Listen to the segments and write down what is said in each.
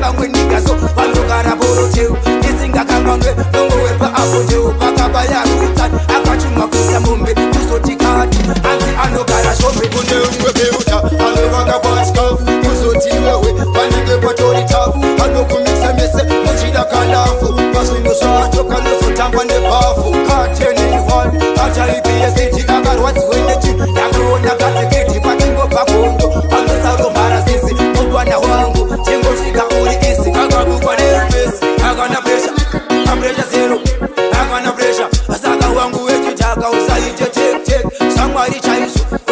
vangwenikazo vanzogara borotewu isingakamangwe nongowepa apotewu pakaba yakutsani akachumwa kuya mombe kuzotikati anzi anogara zvombe kune umwe beuta anovakabatya kuzoti wewe vanenge patori tafu vanogumisa mese muchida kanafu pazvinhu zvacho kanozotangwa nebhafu katenihwani achaipiyeseti akarwadziwei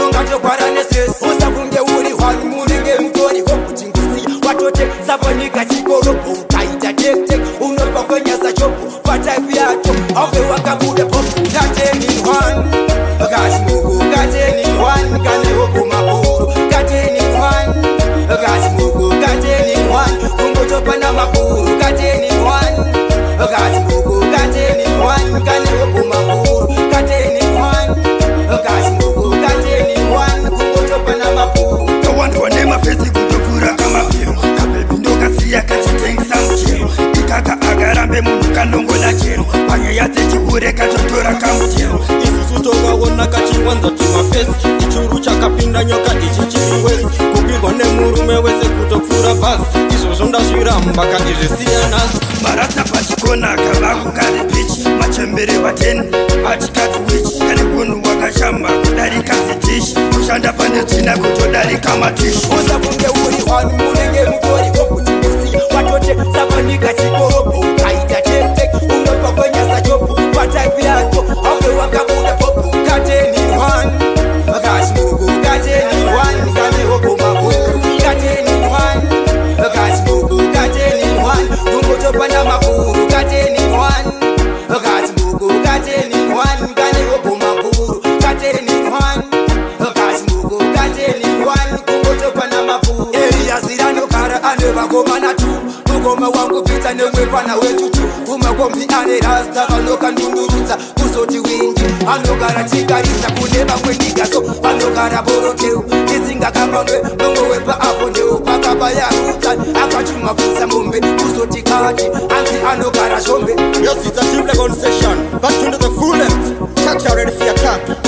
ungatogwara nesesi usakunge uri hwaru munenge mutori kokutingisiya watote savonyika chikorobo ukaita tektek unorwa kwenyasa chopo pataipu yacho aube wakabuda po kateni hwanu kasimuku kateni hwanu kana yobo mabhuru kateni hwanu kasimuku kateni hwanu kungotopa namabhuru chatora kamutero isusu tokaona kachingwanza tumafesi ichuru chakapinda nyoka ichi chiriwei kupigwa nemurume wese kutopfuura bhasi izvozvo ndazviramba kandizvisiya nazvo marasa pachikona kavakugari pichi machembere vateni vachikati wichi kane kunhu wakashamba kudarika sitishi kushanda pane tsvina kutodarika matishi osa kunge uri hwanmune anevakomana tu mukoma wangu pita nemwepana wetu tu kumakombi ane rasta vanokandundurudza kuzoti winji anogara tikaisa kune vamwe nyikaso vanogara borokeu tisingakambanwe nongo wepa apo ndeu pakabayaruta akatuma kuza mombe kuzoti kati anzi anogara zvombe yozita tiplecon session back to the fullest chacharedfiatak